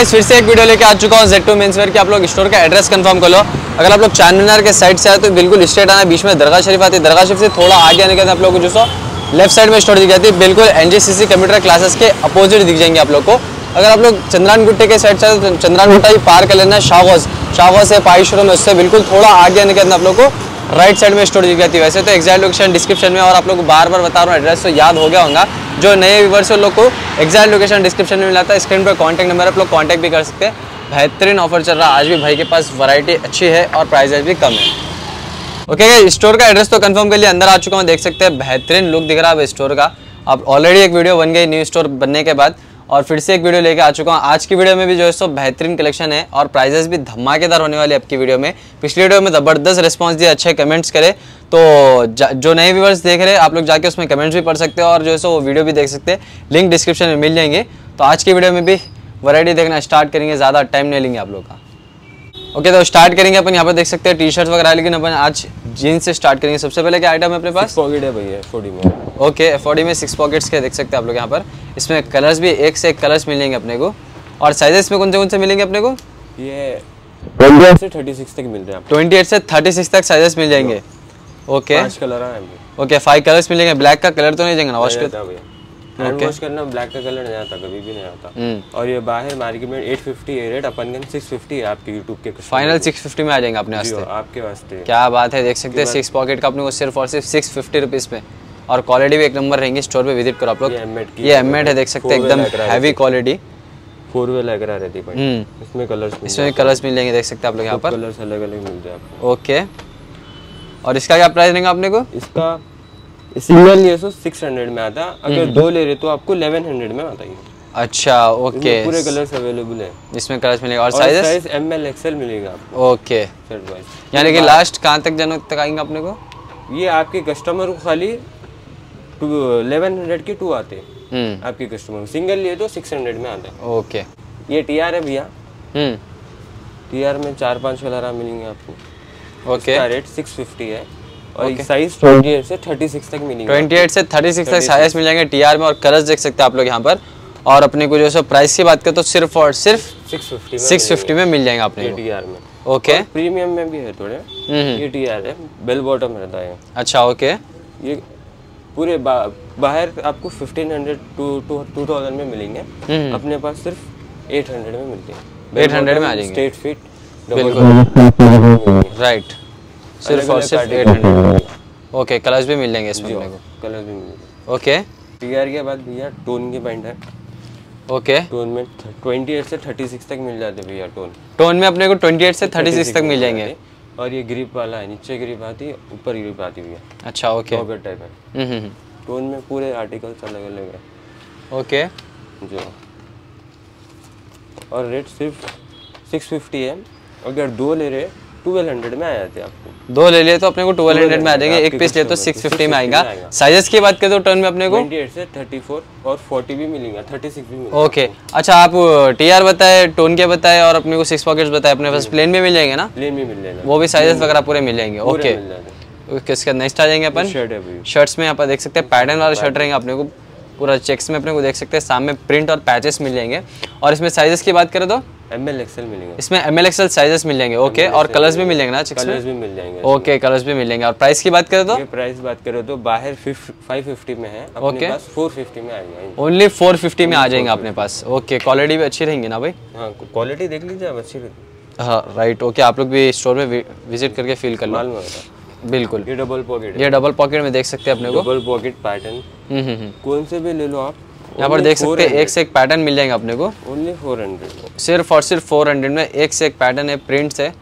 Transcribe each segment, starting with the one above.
Guys फिर से एक वीडियो लेके आ चुका हूँ जेड टू मेन्सवेयर की। आप लोग स्टोर का एड्रेस कंफर्म कर लो। अगर आप लोग चार मीनार के साइड से आए तो बिल्कुल स्ट्रेट आना बीच में दरगाह शरीफ आती है। दरगाह शरीफ से थोड़ा आगे आने के बाद आप लोग को जो सो लेफ़्ट साइड में स्टोर दिख जाती है। बिल्कुल एनजीसीसी कंप्यूटर क्लासेस के अपोजिट दिख जाएँगे आप लोग को। अगर आप लोग चंद्रान गुट्टे के साइड से आए तो चंद्रान गुट्टा ही पार कर लेना शाहगौज शाहगौज से पाई शुरू में उससे बिल्कुल थोड़ा आगे आने के बाद आप लोग को राइट साइड में स्टोर दिख जाती है। वैसे तो एक्जैक्ट लोकेशन डिस्क्रिप्शन में और आप लोग को बार बार बता रहा हूँ एड्रेस तो याद हो गया होगा। जो नए व्यूवर्स लोग को एक्जैक्ट लोकेशन डिस्क्रिप्शन में मिला था स्क्रीन पर कॉन्टैक्ट नंबर आप लोग कॉन्टैक्ट भी कर सकते हैं। बेहतरीन ऑफ़र चल रहा है। आज भी भाई के पास वैरायटी अच्छी है और प्राइजेस भी कम है। ओके okay, स्टोर का एड्रेस तो कंफर्म कर लिया अंदर आ चुका हूँ। देख सकते हैं बेहतरीन लुक दिख रहा है स्टोर का। अब ऑलरेडी एक वीडियो बन गई न्यू स्टोर बनने के बाद। और फिर से एक वीडियो लेके आ चुका हूँ। आज की वीडियो में भी जो है सो बेहतरीन कलेक्शन है और प्राइजेस भी धमाकेदार होने वाले आपकी वीडियो में। पिछली वीडियो में ज़बरदस्त रिस्पॉन्स दिया, अच्छे कमेंट्स करे। तो जो नए व्यूवर्स देख रहे हैं, आप लोग जाके उसमें कमेंट्स भी पढ़ सकते हो और जो है सो वो वीडियो भी देख सकते हैं। लिंक डिस्क्रिप्शन में मिल जाएँगे। तो आज की वीडियो में भी वैरायटी देखना स्टार्ट करेंगे, ज़्यादा टाइम नहीं लेंगे आप लोग का। ओके तो स्टार्ट करेंगे। अपन यहाँ पर देख सकते हैं टी शर्ट वगैरह, लेकिन अपन आज जीन्स से स्टार्ट करेंगे। सबसे पहले क्या आइटम है अपने पास? पॉकेट है भैया फोर्टी में ओके एफोर्डी में सिक्स पॉकेट्स के देख सकते हैं आप लोग यहाँ पर। इसमें कलर्स भी एक से एक कलर्स मिलेंगे अपने को। और साइजेस में कौन से कौन से मिलेंगे अपने को? ये ट्वेंटी से थर्टी सिक्स तक मिल रहे हैं ट्वेंटी एट से थर्टी सिक्स तक साइजेस मिल जाएँगे। ओके कलर है ओके फाइव कलर्स मिलेंगे। ब्लैक का कलर तो नहीं जाएँगे ना? वॉश कर हैंड वॉश करना ब्लैक का कलर नहीं आता कभी भी नहीं आता हम्म। और ये बाहर मार्केट में 850 है रेट अपन गन 650 है आपके यूट्यूब के फाइनल 650 में आ जाएँगे अपने वास्ते। आपके वास्ते। क्या बात है देख सकते हैं सिक्स पॉकेट का अपने को सिर्फ़ और सिर्फ़ सिक्स फिफ्टी रुपीज़ में और क्वालिटी भी एक नंबर रहेंगी स्टोर पे विज़िट करो आप लोग। ये एम है देख सकते हैं एकदम हैवी क्वालिटी फोर वे लग रहा रहती है हम्म। इसमें कलर्स इसमें कलर्स मिल जाएँगे देख सकते हैं आप लोग यहाँ पर। कलर्स अलग अलग मिल जाए ओके और इसका क्या प्राइस रहेगा अपने को इसका सिंगल लिए सो सिक्स हंड्रेड में आता अगर हम्म। दो ले रहे तो आपको इलेवन हंड्रेड में आता है अच्छा ओके पूरे कलर्स अवेलेबल है। इसमें कलर्स मिलेगा। और size size M L XL मिलेगा ओके यानी कि लास्ट कहाँ तक जाने तक आएँगे अपने को? ये आपके कस्टमर को खाली इलेवन हंड्रेड के टू आते हम्म। आपके कस्टमर सिंगल लिए तो सिक्स हंड्रेड में आते हैं। ओके ये टी आर है भैया। T hmm. आर में चार पाँच कलर मिलेंगे आपको। ओके रेट सिक्स फिफ्टी है। और साइज़ 28 से 36 तक मिलेंगे। 28 से 36 तक साइज़ मिल जाएँगे टीआर में और कलर्स देख सकते हैं आप लोग यहाँ पर। और अपने को जो है प्राइस की बात करें तो सिर्फ़ और सिर्फ़ 650 650 में मिल जाएँगे आपने टीआर में। ओके प्रीमियम में भी है थोड़े। हम्म। ये टीआर है बेल बॉटम रहता है। अच्छा ओके ये पूरे बाहर आपको 1500 टू टू थाउज़ेंड में मिलेंगे। हम्म। अपने पास सिर्फ़ 800 में मिलते हैं। 800 में आ जाएँगे। स्ट्रेट फिट बिल्कुल। राइट सिर्फ़ और सिर्फ़ एट हंड्रेड ओके कलर्स भी मिल जाएँगे इसमें अपने को। कलर्स भी मिलेंगे। ओके टीआर के बाद भैया टोन के पैंट है। ओके टोन में 28 से 36 तक मिल जाते भैया टोन टोन में अपने को 28 से 36 तक मिल जाएँगे। और ये ग्रिप वाला है नीचे ग्रिप आती है ऊपर ग्रिप आती है अच्छा ओके पॉकेट टाइप है। टोन हम्म, हम्म, हम्म। में पूरे आर्टिकल्स अलग अलग है। ओके जो। और रेट सिर्फ़ 650 है। अगर दो ले रहे ट्वेल्व हंड्रेड में आ जाते आपको। दो ले लिए तो अपने को ट्वेल्व हंड्रेड में आ जाएँगे एक पीस ले तो सिक्स फिफ्टी में आएगा। साइजेस की बात करें तो टर्न में अपने को? से थर्टी फोर और फोर्टी भी मिलेगा थर्टी सिक्स भी ओके अच्छा आप टी आर बताए टोन के बताए और अपने को सिक्स पॉकेट्स बताए। अपने पास प्लेन में मिल जाएँगे ना? प्लेन में मिल जाएगा। वो भी साइजेस वगैरह पूरे मिल जाएँगे। ओके किसका नेक्स्ट आ जाएँगे अपन। शर्ट शर्ट्स में आप देख सकते हैं पैटर्न वाला शर्ट रहेंगे। अपने को पूरा चेक्स में अपने को देख सकते हैं। सामने प्रिंट और पैचेस मिल जाएँगे। और इसमें साइजेस की बात करें तो एम एल एक्सएल मिलेंगे। इसमें एम एल एक्सएल साइजेस मिल जाएँगे ओके और कलर्स भी मिल जाएँगे ना कलर्स भी मिल जाएँगे ओके कलर्स भी मिल जाएँगे और प्राइस की बात करें तो? प्राइस बात करें तो बाहर फाइव फिफ्टी में है ओके फोर फिफ्टी में आएँगे। ओनली फोर फिफ्टी में आ जाएँगे अपने पास। ओके क्वालिटी भी अच्छी रहेंगी ना भाई? हाँ क्वालिटी देख लीजिए आप अच्छी हाँ राइट ओके आप लोग भी स्टोर में विज़िट करके फील कर लो। बिल्कुल। ये डबल पॉकेट ये डबल पॉकेट में देख सकते हैं अपने को। डबल पॉकेट पैटर्न कौन से भी ले लो आप यहाँ पर देख सकते हैं एक से एक पैटर्न मिल जाएँगे अपने को। ओनली फोर हंड्रेड सिर्फ़ और सिर्फ़ फोर हंड्रेड में एक से एक पैटर्न है प्रिंट्स है।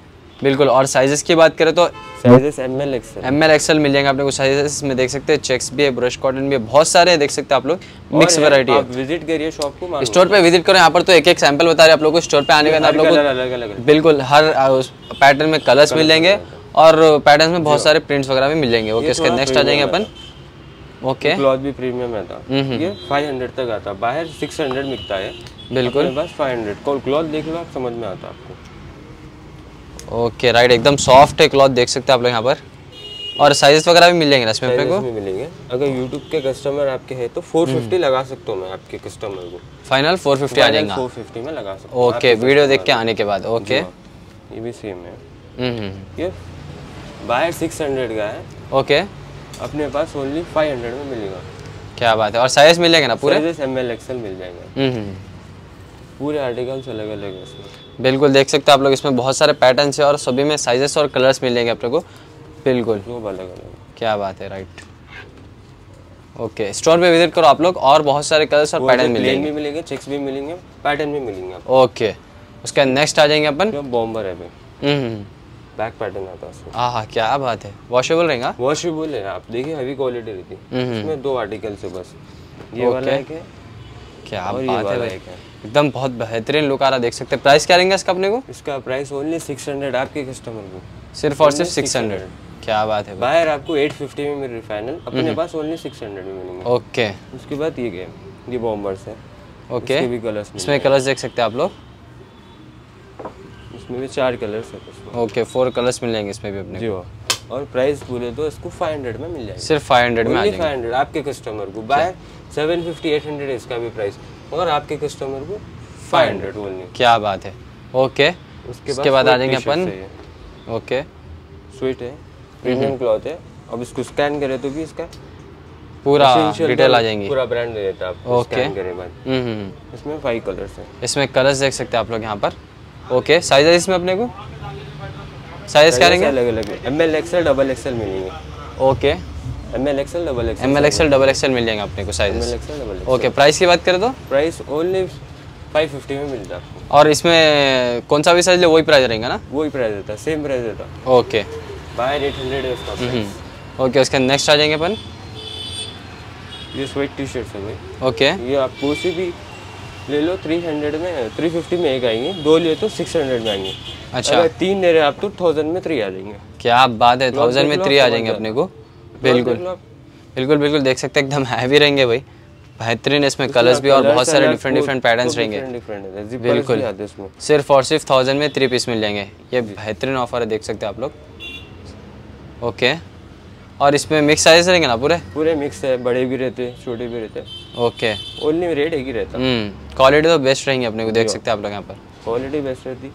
बिल्कुल और साइजेस की बात करें तो sizes M L XL M L XL मिल जाएँगे अपने को। साइजेस में देख सकते हैं चेक्स भी है ब्रश कॉटन भी है बहुत सारे हैं देख सकते हैं आप लोग। मिक्स वैरायटी है। विज़िट करिए शॉप को स्टोर पे विज़िट करो यहाँ पर तो एक एक सैंपल बता रहे आप लोग को। स्टोर पे आने के आप लोग को बिल्कुल हर पैटर्न में कलर्स मिल जाएँगे और पैटर्न में बहुत सारे प्रिंट्स वगैरह भी मिल जाएँगे। ओके इसके नेक्स्ट आ जाएँगे अपन। ओके क्लॉथ भी प्रीमियम है था। हम्म, हम्म। ये 500 तक आता। बाहर 600 मिलता है। बिल्कुल। बस 500 क्लॉथ देख लो आप समझ में आता आपको। ओके राइट एकदम सॉफ्ट है क्लॉथ देख सकते हैं आप लोग यहाँ पर। और साइजेस वगैरह भी मिल जाएँगे ना इसमें अपने को? मिलेंगे। अगर यूट्यूब के कस्टमर आपके हैं तो 450 लगा सकता हूँ मैं आपके कस्टमर को। फाइनल 450 आ जाएगा। 450 में लगा सकता हूँ। ओके वीडियो देख के आने के बाद ओके हाँ, ये भी सेम है। हम्म हम्म, ये बाहर 600 का है। ओके अपने पास ओनली 500 में मिलेगा। क्या बात है? और साइज़ मिल जाएँगे ना पूरे? एम एल एक्सएल मिल जाएँगे। हम्म हम्म, पूरे आर्टिकल्स अलग अलग है इसमें बिल्कुल देख सकते हो आप लोग इसमें बहुत सारे पैटर्न है और सभी में साइजेस और कलर्स मिल जाएँगे लोग को। बिल्कुल। अलग अलग क्या बात है राइट ओके स्टोर पे विज़िट करो आप लोग और बहुत सारे कलर्स और पैटर्न मिल प्लेन जाएँगे भी मिलेंगे चेक्स भी मिलेंगे पैटर्न भी मिलेंगे ओके उसके नेक्स्ट आ जाएँगे अपन। बॉम्बर है बैक पैटर्न आता है उसमें। हाँ हाँ क्या बात है। वॉशेबल रहेगा? वॉशेबल है आप देखिए हैवी क्वालिटी रहती है। हम्म, इसमें दो आर्टिकल्स है बस। ये वाला एक है क्या बात है भाई। एकदम बहुत बेहतरीन लुक आ रहा देख सकते हैं। प्राइस क्या रहेंगे इसका अपने को? इसका प्राइस ओनली 600 आपके कस्टमर को। सिर्फ़ और सिर्फ़ सिक्स हंड्रेड क्या बात है बाहर आपको 850 में मिल रही फाइनल अपने पास ओनली 600 में मिलेंगे। ओके उसके बाद ये गेम ये बॉम्बर्स है। ओके कलर्स इसमें कलर्स देख सकते हैं आप लोग। इसमें भी चार कलर्स है ओके फोर कलर्स मिल जाएँगे इसमें भी अपने जी हाँ। और प्राइस बोले तो इसको 500 में मिल जाएगा। सिर्फ़ फाइव हंड्रेड में आ ओनली जाएँगे। 500 आपके कस्टमर को। बाहर 750 800 इसका भी प्राइस मगर आपके कस्टमर को 500 ओनली क्या बात है। ओके उसके उसके बाद आ जाएँगे अपन। ओके। स्वीट है प्रीमियम क्लॉथ है। अब इसको स्कैन करे तो भी इसका पूरा डिटेल आ जाएँगी। पूरा ब्रांड दे देता है आपको Okay. स्कैन करे बाद। हम्म हम्म, हम्म। इसमें फाइव कलर्स है। इसमें कलर्स देख सकते हैं आप लोग यहाँ पर। ओके साइज़ इसमें अपने को? साइज़ क्या रहेंगे अलग अलग। M L XL double XL मिलेंगे। Okay M L XL double XL M L XL double XL मिल जाएँगे अपने को M L XL double okay price की बात करें तो? प्राइस ओनली 550 में मिलता है और इसमें कौन सा भी साइज़ ले वही प्राइस रहेगा ना? वही प्राइस रहता है सेम प्राइस देता है। ओके बाहर 800 है इसका हम्म ओके उसके नेक्स्ट आ जाएँगे अपन। ये स्वेट टी शर्ट है भाई। ओके ये आपको उसी भी ले लो 300 में 350 में एक आएँगे दो लिए तो 600 में आएँगे। अच्छा। अगर तीन ले रहे आप तो थाउज़ेंड में थ्री आ जाएँगे। क्या बात है थाउज़ेंड में थ्री आ जाएँगे अपने को। बिल्कुल। बिल्कुल बिल्कुल देख सकते एकदम हैवी रहेंगे भाई। बेहतरीन इसमें कलर्स भी और बहुत सारे डिफरेंट डिफरेंट पैटर्न्स रहेंगे। है बिल्कुल। हैं सिर्फ़ और सिर्फ़ थाउज़ेंड में थ्री पीस मिल जाएँगे। ये बेहतरीन ऑफ़र है देख सकते हैं आप लोग। ओके और इसमें मिक्स साइज़ रहेंगे ना पूरे? पूरे मिक्स है बड़े भी रहते हैं छोटे भी रहते हैं। ओके ओनली रेट एक ही रहता हम्म। क्वालिटी तो बेस्ट रहेंगे अपने को देख सकते हैं आप लोग यहाँ पर। क्वालिटी बेस्ट रहती।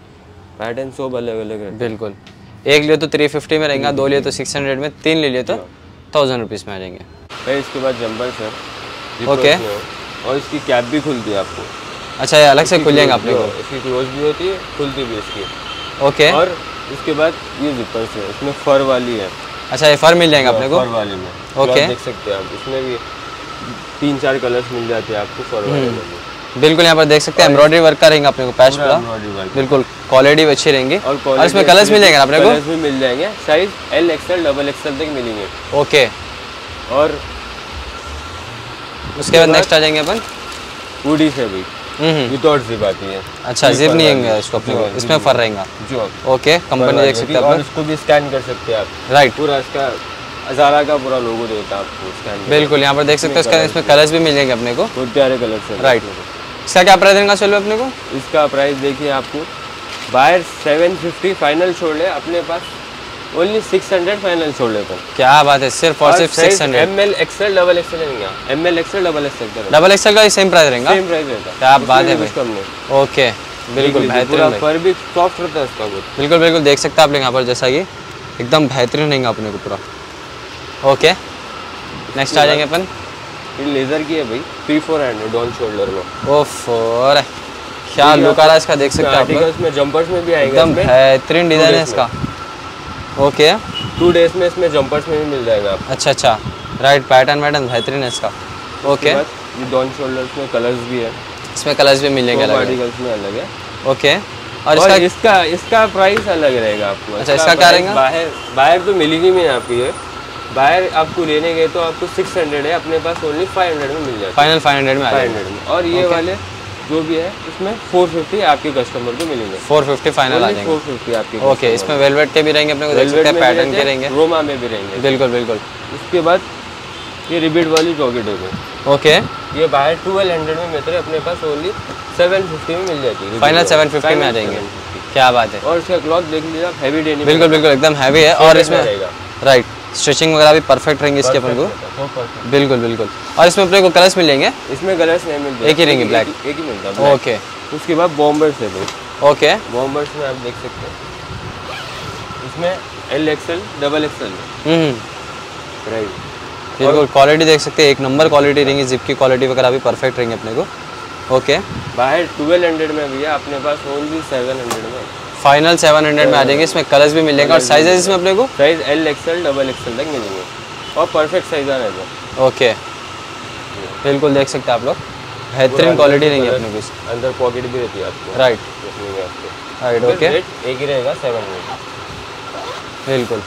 पैटर्न सब अलग अलग रहते। बिल्कुल। एक लिए तो थ्री फिफ्टी में रहेगा दो लिए तो सिक्स हंड्रेड में तीन ले लिए तो थाउज़ेंड रुपीज़ में आ जाएँगे। फिर इसके बाद जंबल सर Okay. और इसकी कैप भी खुलती है आपको। अच्छा ये अलग से खुल जाएगा अपने को। इसकी क्लोज भी होती है खुलती भी इसकी। ओके और इसके बाद ये जिपर्स है इसमें फर वाली है। अच्छा ये फर मिल जाएँगे अपने को? फर वाली में. Cloth देख सकते हैं आप इसमें भी तीन चार कलर्स मिल जाते हैं आपको फर वाले में। बिल्कुल यहाँ पर देख सकते हैं एम्ब्रॉयडरी वर्क का रहेंगा अपने को पैच पूरा बिल्कुल क्वालिटी भी अच्छी रहेंगी। और और इसमें कलर्स मिल जाएँगे अपने को? कलर्स भी मिल जाएँगे। Size L XL double XL तक मिलेंगे। ओके। और उसके बाद नेक्स्ट आ जाएँगे अपन। वुडी से भी। विदाउट जिप आती है अच्छा जिप नहीं है। इसको अपने को। इसमें फर रहेगा। जो ओके कंपनी देख सकते हैं और इसको भी स्कैन कर सकते हैं आप। राइट पूरा इसका हजारा का पूरा लोगो देता है आपको बिल्कुल यहाँ पर देख सकते हैं इसमें कलर्स भी मिल जाएँगे अपने को। बहुत प्यारे कलर से राइट इसका क्या प्राइस रहेगा चलो अपने को? इसका प्राइस देखिए आपको। बाहर 750 फाइनल छोड़ ले अपने पास ओनली 600 फाइनल छोड़ लेते हैं। क्या बात है सिर्फ़ और सिर्फ़ six hundred M L XL double XL नहीं M L XL double XL double XL का सेम प्राइस रहेगा? सेम प्राइस रहता है क्या बात है भाई। ओके बिल्कुल पूरा बेहतरीन। फर भी सॉफ्ट रहता है इसका बहुत बिल्कुल बिल्कुल देख सकते हैं आप लोग यहाँ पर जैसा कि एकदम बेहतरीन रहेंगे अपने को पूरा। ओके नेक्स्ट आ जाएँगे अपन। ये लेजर की है भाई थ्री फोर हंड्रेड डॉन शोल्डर में। ओफ और क्या लुक आ रहा है इसका देख सकते हैं आप आर्टिकल्स में जंपर्स में भी आएगा एकदम बेहतरीन डिज़ाइन है इसका। ओके टू डेज़ में इसमें जंपर्स में भी मिल जाएगा आपको। अच्छा अच्छा। राइट पैटर्न वैटर्न बेहतरीन है इसका। ओके ये डॉन शोल्डर्स में कलर्स भी है। इसमें कलर्स भी मिलेंगे अलग आर्टिकल्स में अलग है। ओके और और इसका इसका इसका प्राइस अलग रहेगा आपको। अच्छा, इसका क्या रहेगा? बाहर बाहर तो मिलेगी नहीं आपको ये। बाहर आपको लेने गए तो आपको 600 है अपने पास ओनली 500 में मिल जाएगा फाइनल फाइव हंड्रेड में जाएगा। 500 में। और ये वाले जो भी है इसमें 450 आपके कस्टमर को मिलेंगे। फोर फिफ्टी फाइनल आ जाएँगे। 450 आपके ओके इसमें वेलवेट के भी रहेंगे अपने को देख सकते हैं पैटर्न के रहेंगे। रोमा में भी रहेंगे। बिल्कुल बिल्कुल। उसके बाद ये रिबीट वाली जॉकेट है भाई। ओके ये बाहर 1200 में मिलते अपने पास ओनली 750 में मिल जाती है फाइनल सेवन फिफ्टी में आ जाएँगे। क्या बात है। और इसका क्लॉथ देख लीजिए आप हैवी डेनिम बिल्कुल बिल्कुल एकदम हैवी है। और इसमें राइट स्टिचिंग वगैरह भी परफेक्ट रहेंगे इसके अपन को। बिल्कुल बिल्कुल। और इसमें अपने को कलर्स मिल जाएँगे इसमें कलर्स नहीं मिलते। एक ही रहेंगे, black। एक, ही मिलता है ओके उसके बाद बॉम्बर्स है भाई। ओके बॉम्बर्स में आप देख सकते हैं। इसमें L XL double XL hmm. Price बिल्कुल क्वालिटी देख सकते हैं एक नंबर क्वालिटी रहेंगी जिप की क्वालिटी वगैरह भी परफेक्ट रहेंगे अपने को। ओके बाहर ट्वेल्व हंड्रेड में भी है अपने पास ओनली सेवन हंड्रेड में। फाइनल 700 में आ जाएँगे इसमें कलर्स भी मिलेंगे और साइजेस इसमें अपने को? Size L XL double XL तक मिलेंगे। और परफेक्ट साइज़ आ रहेगा ओके बिल्कुल देख सकते हैं आप लोग। बेहतरीन क्वालिटी रहेगी अपने को अंदर पॉकेट भी रहती है आपको राइट आपको। राइट ओके एक ही रहेगा सेवन हंड्रेड बिल्कुल।